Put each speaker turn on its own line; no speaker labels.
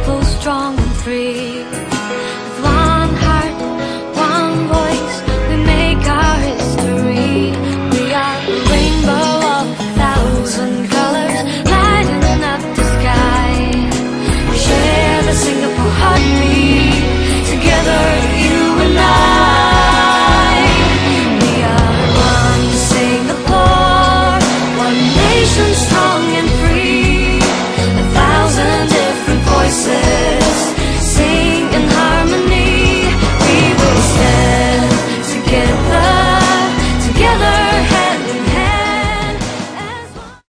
people strong and free.